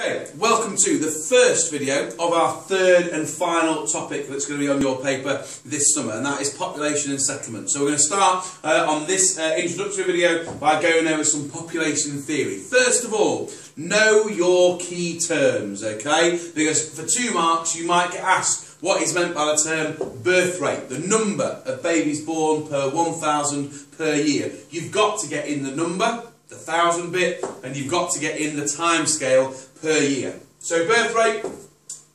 Okay, welcome to the first video of our third and final topic that's going to be on your paper this summer, and that is population and settlement. So we're going to start uh, on this uh, introductory video by going over some population theory. First of all, know your key terms, okay? Because for two marks you might get asked what is meant by the term birth rate, the number of babies born per 1,000 per year. You've got to get in the number, the thousand bit, and you've got to get in the time scale per year. So birth rate,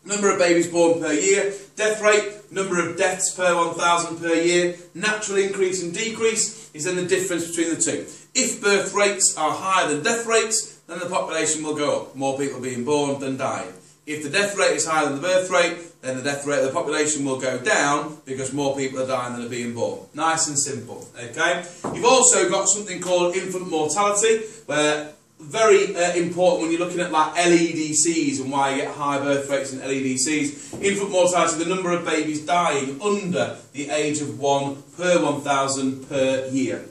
number of babies born per year, death rate, number of deaths per 1,000 per year, natural increase and decrease is then the difference between the two. If birth rates are higher than death rates, then the population will go up, more people being born than dying. If the death rate is higher than the birth rate, then the death rate of the population will go down because more people are dying than are being born. Nice and simple, okay? You've also got something called infant mortality, where very uh, important when you're looking at like LEDCs and why you get high birth rates in LEDCs. Infant mortality, the number of babies dying under the age of 1 per 1,000 per year.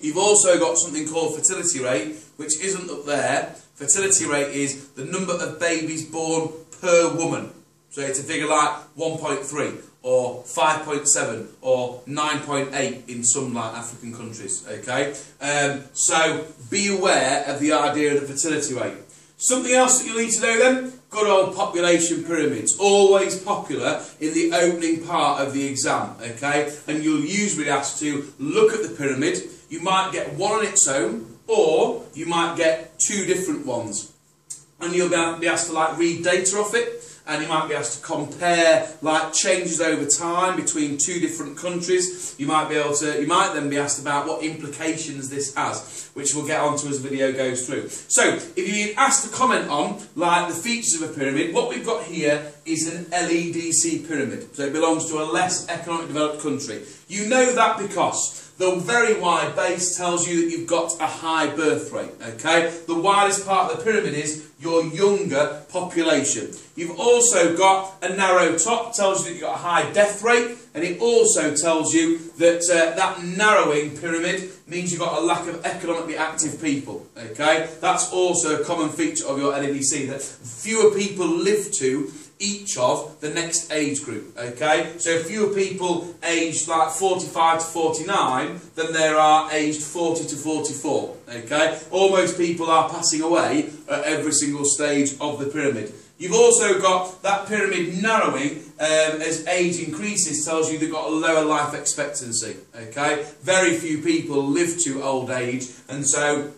You've also got something called fertility rate, which isn't up there. Fertility rate is the number of babies born per woman. So it's a figure like 1.3 or 5.7 or 9.8 in some like African countries. Okay, um, so be aware of the idea of the fertility rate. Something else that you need to know then, good old population pyramids, always popular in the opening part of the exam, okay? And you'll usually asked to look at the pyramid, you might get one on its own, or you might get two different ones. And you'll be asked to like read data off it, and you might be asked to compare like changes over time between two different countries. You might be able to, you might then be asked about what implications this has, which we'll get onto as the video goes through. So, if you're asked to comment on like the features of a pyramid, what we've got here is an LEDC pyramid. So it belongs to a less economically developed country. You know that because the very wide base tells you that you've got a high birth rate, okay? The widest part of the pyramid is your younger population. You've also got a narrow top, tells you that you've got a high death rate, and it also tells you that uh, that narrowing pyramid means you've got a lack of economically active people, okay? That's also a common feature of your LEDC, that fewer people live to each of the next age group, okay? So fewer people aged like 45 to 49 than there are aged 40 to 44, okay? Almost people are passing away at every single stage of the pyramid. You've also got that pyramid narrowing um, as age increases tells you they've got a lower life expectancy, okay? Very few people live to old age and so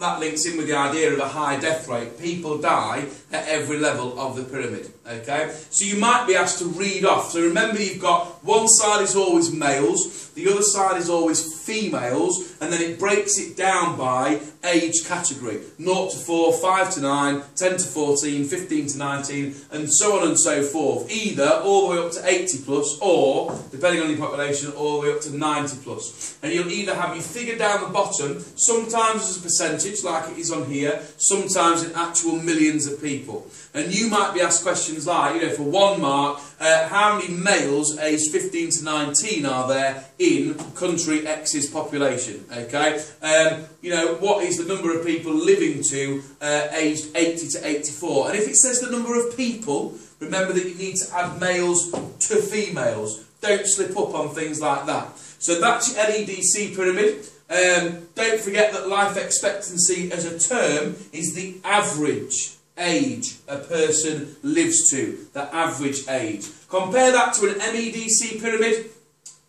that links in with the idea of a high death rate. People die at every level of the pyramid. Okay? So you might be asked to read off. So remember you've got one side is always males, the other side is always females, and then it breaks it down by age category. 0 to 4, 5 to 9, 10 to 14, 15 to 19, and so on and so forth. Either all the way up to 80 plus, or, depending on your population, all the way up to 90 plus. And you'll either have your figure down the bottom, sometimes as a percentage, like it is on here, sometimes in actual millions of people. And you might be asked questions like, you know, for one mark, uh, how many males aged 15 to 19 are there in country X's population? Okay, um, you know, what is the number of people living to uh, aged 80 to 84? And if it says the number of people, remember that you need to add males to females. Don't slip up on things like that. So that's your LEDC pyramid. Um, don't forget that life expectancy as a term is the average age a person lives to, the average age. Compare that to an MEDC pyramid,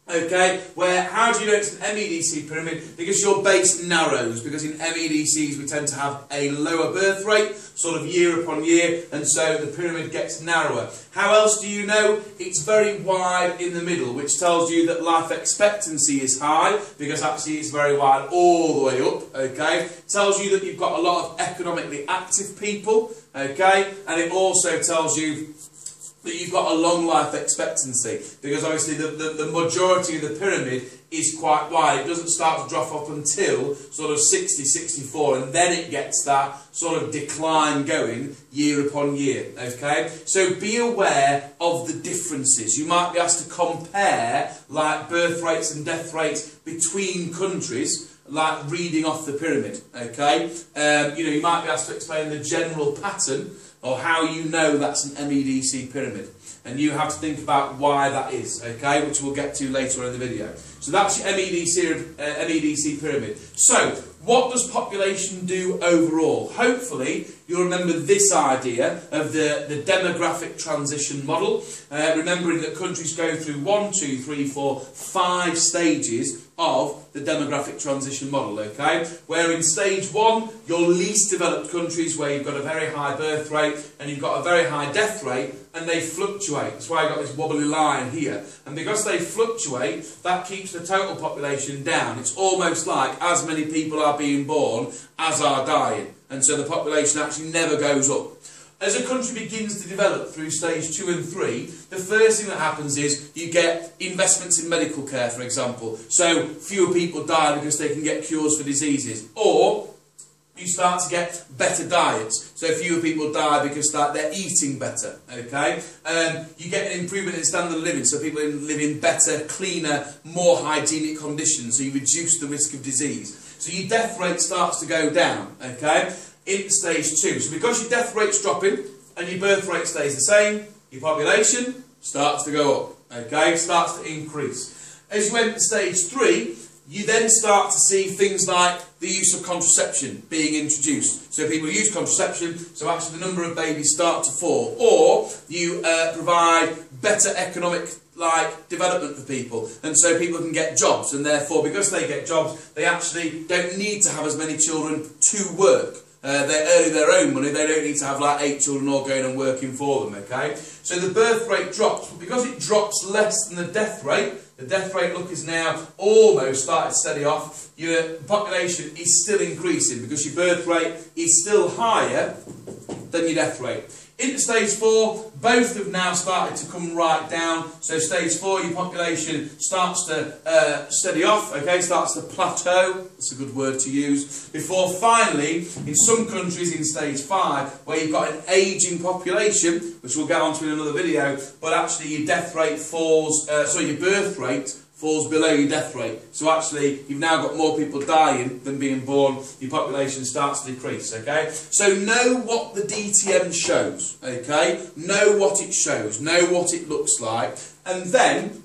okay, where how do you know it's an MEDC pyramid? Because your base narrows, because in MEDCs we tend to have a lower birth rate, sort of year upon year, and so the pyramid gets narrower. How else do you know? It's very wide in the middle, which tells you that life expectancy is high, because actually it's very wide all the way up, okay? tells you that you've got a lot of economically active people, okay? And it also tells you that you've got a long life expectancy because obviously the, the, the, majority of the pyramid is quite wide. It doesn't start to drop off until sort of 60, 64 and then it gets that sort of decline going year upon year. Okay, So be aware of the differences. You might be asked to compare like birth rates and death rates between countries like reading off the pyramid, okay? Um, you know, you might be asked to explain the general pattern or how you know that's an MEDC pyramid. And you have to think about why that is, okay, which we'll get to later in the video. So that's your MEDC, uh, MEDC pyramid. So, what does population do overall? Hopefully, you'll remember this idea of the, the demographic transition model, uh, remembering that countries go through one, two, three, four, five stages of the demographic transition model, okay? Where in stage one, your least developed countries where you've got a very high birth rate and you've got a very high death rate and they fluctuate. That's why I've got this wobbly line here. And because they fluctuate, that keeps the total population down. It's almost like as many people are being born as are dying. And so the population actually never goes up. As a country begins to develop through stage two and three, the first thing that happens is you get investments in medical care, for example. So fewer people die because they can get cures for diseases. Or you start to get better diets. So fewer people die because they're eating better, okay? Um, you get an improvement in standard of living, so people live in better, cleaner, more hygienic conditions, so you reduce the risk of disease. So your death rate starts to go down, okay? in stage two. So because your death rate's dropping and your birth rate stays the same, your population starts to go up, okay, starts to increase. As you went to stage three, you then start to see things like the use of contraception being introduced. So people use contraception, so actually the number of babies start to fall. Or you uh, provide better economic like development for people and so people can get jobs and therefore because they get jobs they actually don't need to have as many children to work uh, they're earning their own money. They don't need to have like eight children all going and working for them, okay? So the birth rate drops, but because it drops less than the death rate, the death rate, look, is now almost started to steady off. Your population is still increasing because your birth rate is still higher than your death rate. Into stage four, both have now started to come right down. So stage four, your population starts to uh, steady off, okay, starts to plateau. That's a good word to use. Before finally, in some countries in stage five, where you've got an ageing population, which we'll get onto in another video, but actually your death rate falls, uh, sorry, your birth rate falls below your death rate. So actually, you've now got more people dying than being born. Your population starts to decrease, okay? So know what the DTM shows, okay? Know what it shows. Know what it looks like. And then,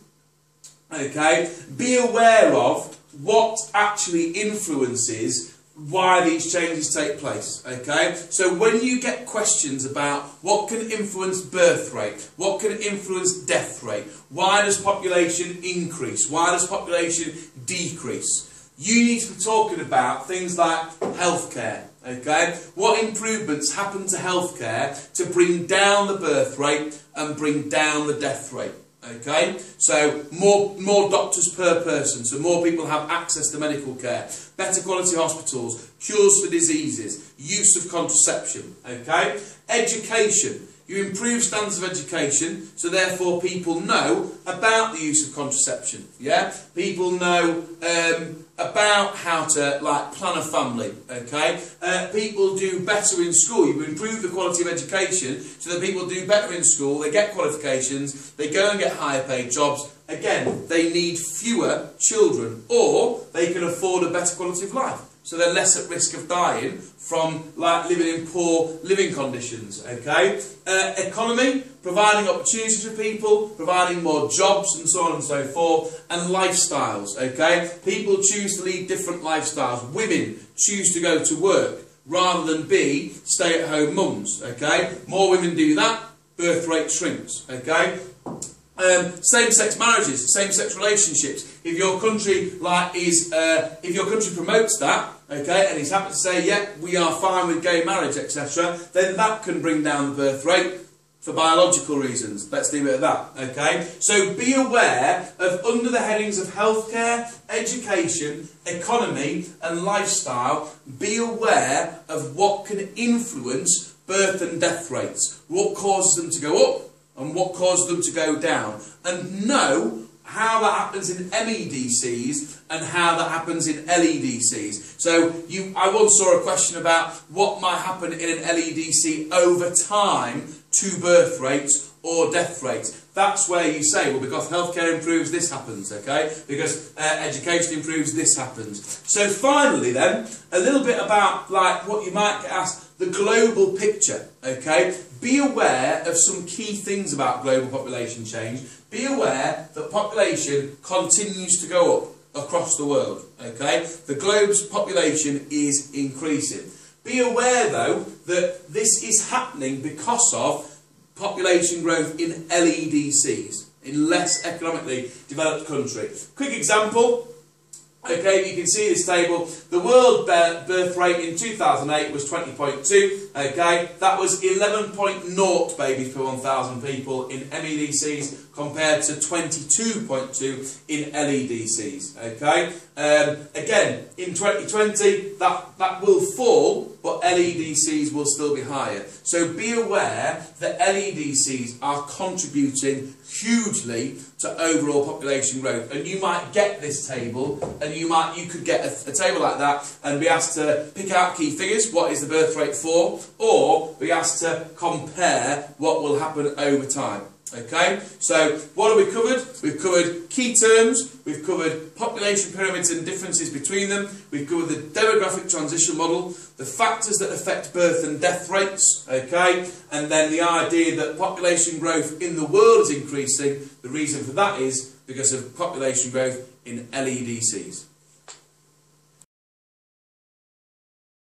okay, be aware of what actually influences why these changes take place. Okay, so when you get questions about what can influence birth rate, what can influence death rate, why does population increase, why does population decrease, you need to be talking about things like healthcare. Okay, what improvements happen to healthcare to bring down the birth rate and bring down the death rate? Okay, so more, more doctors per person, so more people have access to medical care, better quality hospitals, cures for diseases, use of contraception. Okay, education. You improve standards of education, so therefore people know about the use of contraception. Yeah, people know um, about how to like plan a family. Okay, uh, people do better in school. You improve the quality of education, so that people do better in school. They get qualifications. They go and get higher paid jobs. Again, they need fewer children, or they can afford a better quality of life so they're less at risk of dying from like living in poor living conditions. Okay, uh, economy, providing opportunities for people, providing more jobs and so on and so forth, and lifestyles. Okay, people choose to lead different lifestyles. Women choose to go to work rather than be stay-at-home mums. Okay, more women do that, birth rate shrinks. Okay. Um, same-sex marriages, same-sex relationships. If your country like is, uh, if your country promotes that, okay, and he's happy to say, yeah, we are fine with gay marriage, etc., then that can bring down the birth rate for biological reasons. Let's leave it at that, okay? So be aware of under the headings of healthcare, education, economy, and lifestyle, be aware of what can influence birth and death rates, what causes them to go up and what causes them to go down, and know how that happens in MEDCs and how that happens in LEDCs. So you, I once saw a question about what might happen in an LEDC over time to birth rates or death rates. That's where you say, well, because healthcare improves, this happens, okay? Because uh, education improves, this happens. So finally then, a little bit about like what you might get asked, the global picture, okay? Be aware of some key things about global population change. Be aware that population continues to go up across the world, okay? The globe's population is increasing. Be aware though that this is happening because of population growth in LEDCs, in less economically developed countries. Quick example, Okay, you can see this table. The world birth rate in 2008 was 20.2. Okay, that was 11.0 babies per 1,000 people in MEDCs compared to 22.2 in LEDCs. Okay, um, again in 2020 that that will fall, but LEDCs will still be higher. So be aware that LEDCs are contributing hugely to overall population growth. And you might get this table, and you might you could get a, a, table like that and be asked to pick out key figures. What is the birth rate for? Or be asked to compare what will happen over time. Okay, so what have we covered? We've covered key terms, we've covered population pyramids and differences between them, we've covered the demographic transition model, the factors that affect birth and death rates, okay, and then the idea that population growth in the world is increasing. The reason for that is because of population growth in LEDCs.